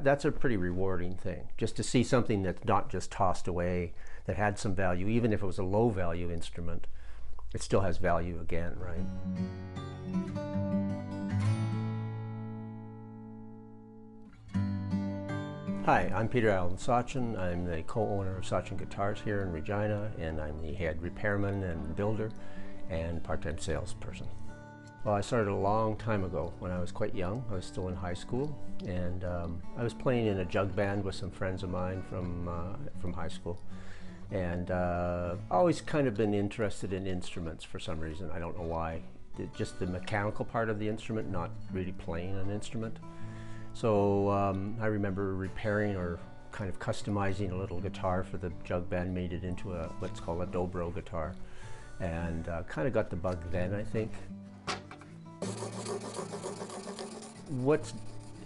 That's a pretty rewarding thing, just to see something that's not just tossed away, that had some value, even if it was a low value instrument, it still has value again, right? Hi, I'm Peter Allen Sawchyn. I'm the co-owner of Sawchyn Guitars here in Regina, and I'm the head repairman and builder and part-time salesperson. Well, I started a long time ago when I was quite young. I was still in high school, and um, I was playing in a jug band with some friends of mine from, uh, from high school. And uh, always kind of been interested in instruments for some reason. I don't know why. Just the mechanical part of the instrument, not really playing an instrument. So um, I remember repairing or kind of customizing a little guitar for the jug band, made it into a what's called a dobro guitar, and uh, kind of got the bug then, I think. What's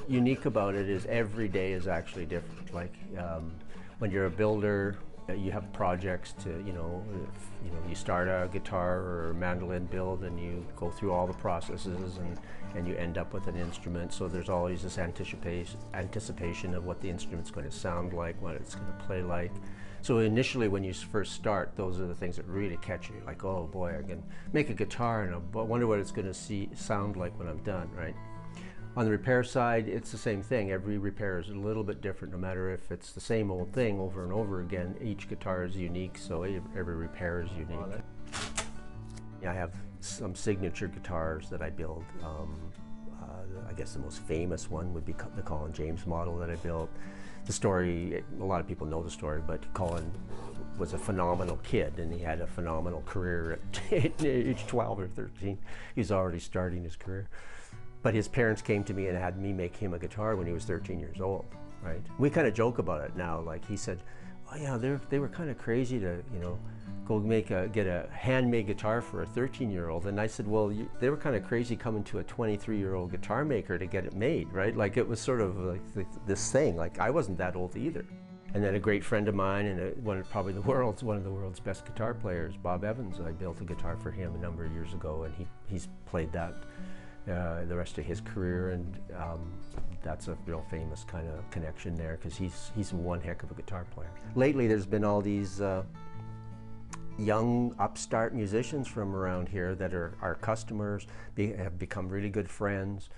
unique about it is every day is actually different. Like um, when you're a builder, uh, you have projects to, you know, if, you know, you start a guitar or mandolin build and you go through all the processes and, and you end up with an instrument. So there's always this anticipation, anticipation of what the instrument's going to sound like, what it's going to play like. So initially when you first start, those are the things that really catch you. Like, oh boy, I can make a guitar and I wonder what it's going to see, sound like when I'm done, right? On the repair side, it's the same thing. Every repair is a little bit different, no matter if it's the same old thing over and over again. Each guitar is unique, so every repair is unique. I have some signature guitars that I build. Um, uh, I guess the most famous one would be the Colin James model that I built. The story, a lot of people know the story, but Colin was a phenomenal kid and he had a phenomenal career at age 12 or 13. He was already starting his career. But his parents came to me and had me make him a guitar when he was 13 years old, right? We kind of joke about it now. Like he said, oh yeah, they were kind of crazy to, you know, go make a, get a handmade guitar for a 13 year old. And I said, well, you, they were kind of crazy coming to a 23 year old guitar maker to get it made, right? Like it was sort of like this thing, like I wasn't that old either. And then a great friend of mine and a, one of probably the world's one of the world's best guitar players, Bob Evans. I built a guitar for him a number of years ago, and he he's played that uh, the rest of his career, and um, that's a real famous kind of connection there because he's he's one heck of a guitar player. Lately, there's been all these uh, young upstart musicians from around here that are our customers, be, have become really good friends.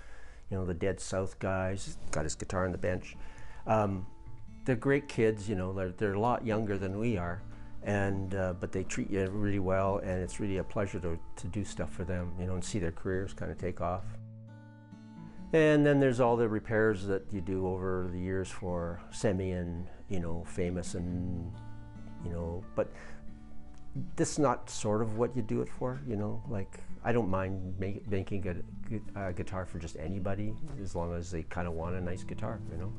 You know, the Dead South guys got his guitar on the bench. Um, they're great kids. You know, they're they're a lot younger than we are and uh, but they treat you really well and it's really a pleasure to, to do stuff for them. You know and see their careers kind of take off. And then there's all the repairs that you do over the years for semi and you know famous and you know but this is not sort of what you do it for you know? Like I don't mind make, making a, a guitar for just anybody as long as they kind of want a nice guitar you know